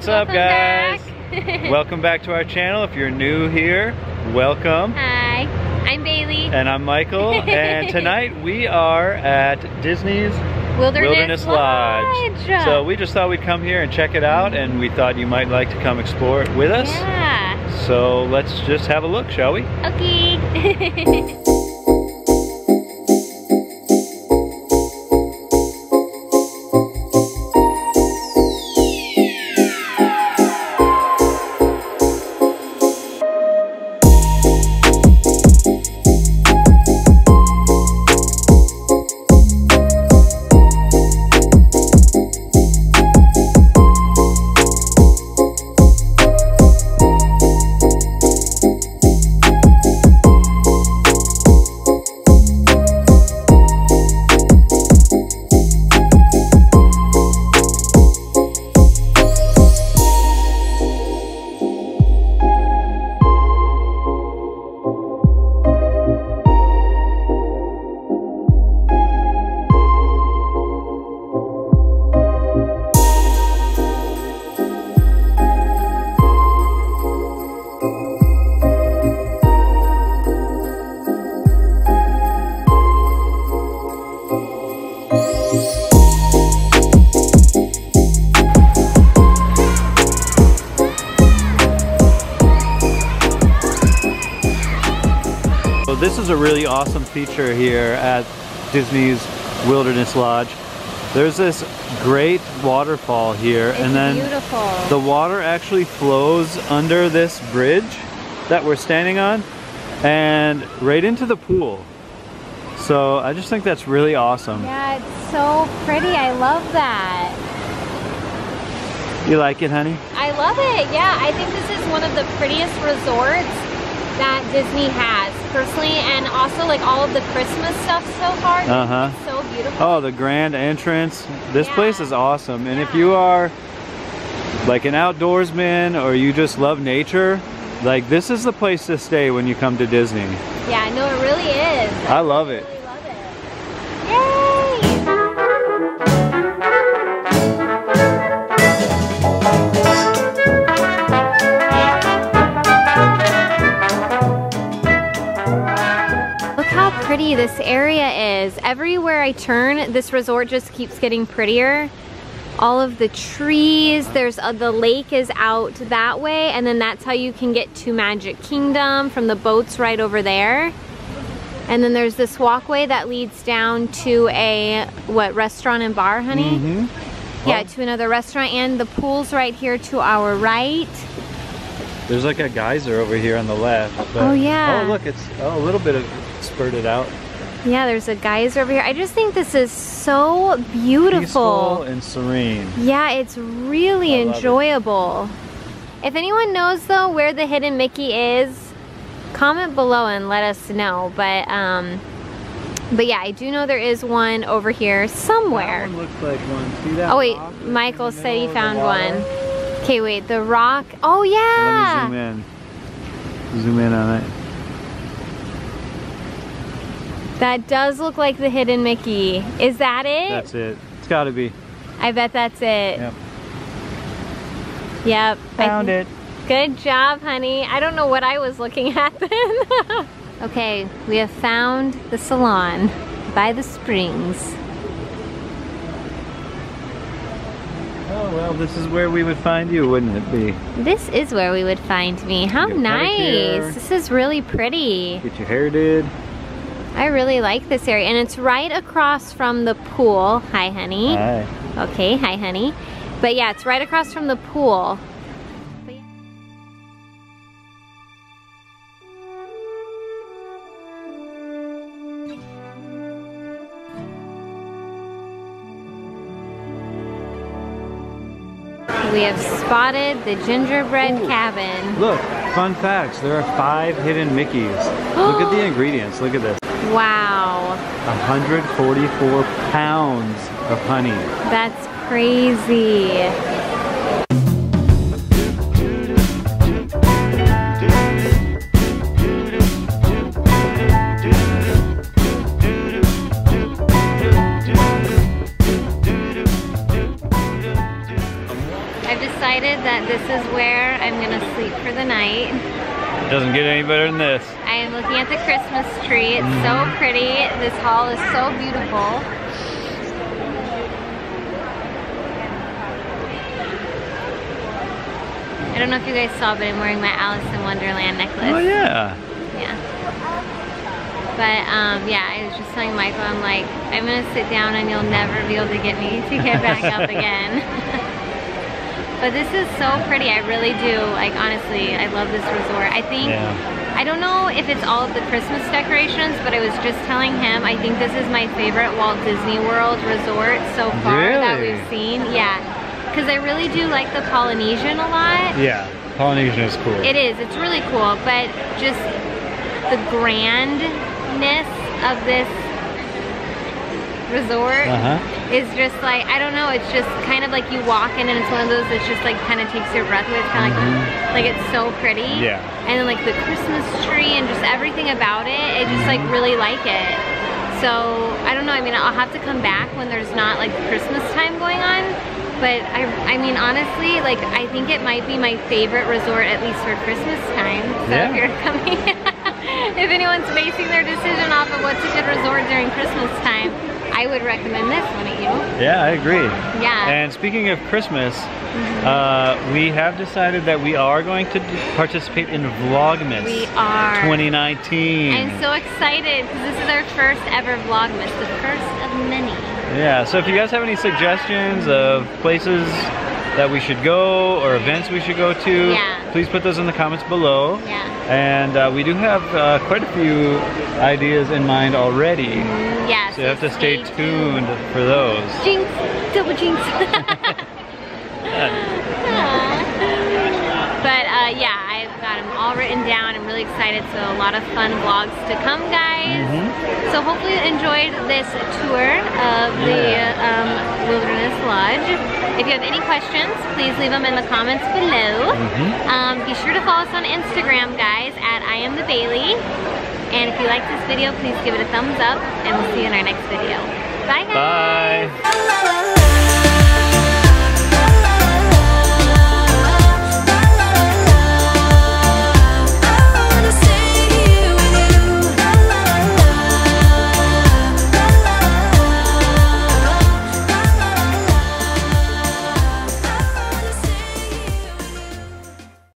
What's up guys? back. welcome back to our channel. If you're new here, welcome. Hi, I'm Bailey. And I'm Michael. and tonight we are at Disney's Wilderness, Wilderness Lodge. So we just thought we'd come here and check it out and we thought you might like to come explore it with us. Yeah. So let's just have a look, shall we? Okay. So this is a really awesome feature here at Disney's Wilderness Lodge. There's this great waterfall here It's and then beautiful. the water actually flows under this bridge that we're standing on and right into the pool. So I just think that's really awesome. yeah, it's so pretty. I love that. You like it, honey? I love it. Yeah, I think this is one of the prettiest resorts that Disney has personally, and also like all of the Christmas stuff so far. Uh-huh. So beautiful. Oh, the grand entrance. This Yeah. place is awesome. And if you are like an outdoorsman or you just love nature, like this is the place to stay when you come to Disney. Yeah, no, it really is. I love really love it. Pretty this area is. Everywhere I turn, this resort just keeps getting prettier. All of the trees, there's uh, the lake is out that way, and then that's how you can get to Magic Kingdom from the boats right over there. And then there's this walkway that leads down to a, what, restaurant and bar, honey? Mm -hmm. Yeah, to another restaurant, and the pool's right here to our right. There's like a geyser over here on the left. but- Oh, yeah. Oh, look, it's oh, a little bit of spurted out. Yeah, there's a geyser over here. I just think this is so beautiful. Peaceful and serene. Yeah, it's really I love it. enjoyable. If anyone knows though where the hidden Mickey is, comment below and let us know. But um, but yeah, I do know there is one over here somewhere. That one looks like one. See that Oh wait, Michael said he middle of the found one. Okay, wait, the rock. Oh Let me yeah. zoom in. Zoom in on it. That does look like the hidden Mickey. Is that it? That's it. It's got to be. I bet that's it. Yep. Yep. I Found it. Good job, honey. I don't know what I was looking at then. okay, we have found the salon by the springs. Oh well, this is where we would find you, wouldn't it be? This is where we would find me. How nice. pedicure. This is really pretty. Get your hair did. I really like this area. And it's right across from the pool. Hi, honey. Hi. Okay, hi, honey. But yeah, it's right across from the pool. We have spotted the gingerbread Ooh. cabin. Look, fun facts. There are five hidden Mickeys. Look at the ingredients. Look at this. Wow, 144 pounds of honey. that's crazy. Doesn't get any better than this. I am looking at the Christmas tree. It's so Mm-hmm. pretty. This hall is so beautiful. I don't know if you guys saw, but I'm wearing my Alice in Wonderland necklace. Oh yeah. Yeah. But um, yeah, I was just telling Michael, I'm like, I'm gonna sit down and you'll never be able to get me to get back up again. But this is so pretty. I really do. Like honestly, I love this resort. I think Yeah. I don't know if it's all of the Christmas decorations, but I was just telling him I think this is my favorite Walt Disney World resort so far that we've seen. Yeah. Because I really do like the Polynesian a lot. Yeah. Polynesian is cool. It is, it's really cool, but just the grandness of this resort Uh-huh. is just like, I don't know, it's just kind of like you walk in and it's one of those that just like kind of takes your breath away. It's kind of like, like it's so pretty. Mm-hmm. Yeah. And then like the Christmas tree and just everything about it, I just like Mm-hmm. really like it. So, I don't know, I mean, I'll have to come back when there's not like Christmas time going on. But I, I mean, honestly, like I think it might be my favorite resort, at least for Christmas time. So Yeah. if you're coming, if anyone's basing their decision off of what's a good resort during Christmas time, I would recommend this one at you. Yeah, I agree. Yeah. And speaking of Christmas, uh, we have decided that we are going to participate in Vlogmas We are. 2019. I'm so excited because this is our first ever Vlogmas, the first of many. Yeah, so if you guys have any suggestions of places that we should go or events we should go to, Yeah. please put those in the comments below. Yeah. And uh, we do have uh, quite a few ideas in mind already. Yeah. So you have to stay tuned for those. Jinx, double jinx. but uh, yeah, I've got them all written down. I'm really excited. So a lot of fun vlogs to come, guys. Mhm. So hopefully you enjoyed this tour of the Yeah. um, Wilderness Lodge. If you have any questions, please leave them in the comments below. Mhm. Um, be sure to follow us on Instagram, guys, at I am the Bailey. And if you like this video, please give it a thumbs up, and we'll see you in our next video. Bye, guys. Bye.